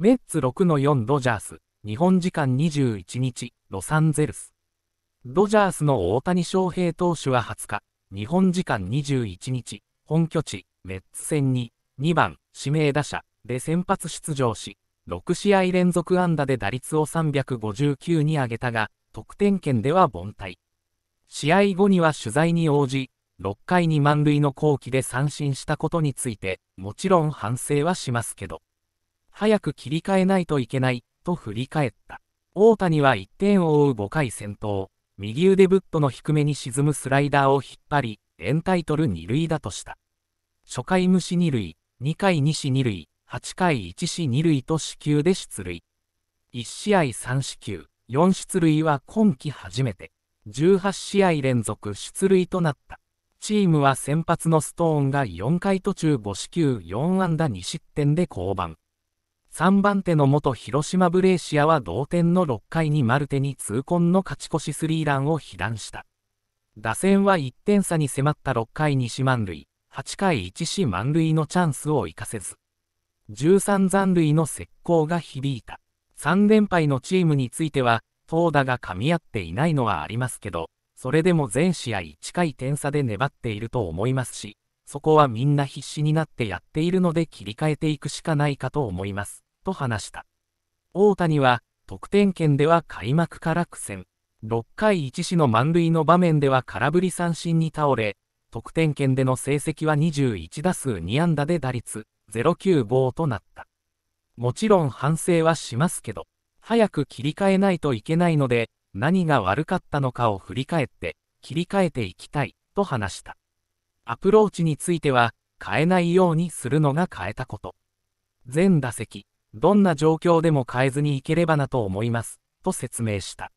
メッツ6の4ドジャース、日本時間21日、ロサンゼルス。ドジャースの大谷翔平投手は20日、日本時間21日、本拠地、メッツ戦に、2番、指名打者で先発出場し、6試合連続安打で打率を359に上げたが、得点圏では凡退。試合後には取材に応じ、6回に満塁の後期で三振したことについて、もちろん反省はしますけど、早く切り替えないといけない、と振り返った。大谷は1点を追う5回先頭、右腕ブットの低めに沈むスライダーを引っ張り、エンタイトル2塁打とした。初回無視2塁、2回2死2塁、8回1死2塁と死球で出塁。1試合3死球、4出塁は今季初めて、18試合連続出塁となった。チームは先発のストーンが4回途中5死球4安打2失点で降板。3番手の元広島ブレーシアは同点の6回にマルテに痛恨の勝ち越しスリーランを被弾した。打線は1点差に迫った6回西満塁、8回1死満塁のチャンスを生かせず。13残塁の石膏が響いた。3連敗のチームについては、投打が噛み合っていないのはありますけど、それでも全試合近い点差で粘っていると思いますし、そこはみんな必死になってやっているので切り替えていくしかないかと思います。と話した。大谷は、得点圏では開幕から苦戦。6回1死の満塁の場面では空振り三振に倒れ、得点圏での成績は21打数2安打で打率095となった。もちろん反省はしますけど、早く切り替えないといけないので、何が悪かったのかを振り返って切り替えていきたいと話した。アプローチについては変えないようにするのが変えたこと。全打席、どんな状況でも変えずにいければなと思います、と説明した。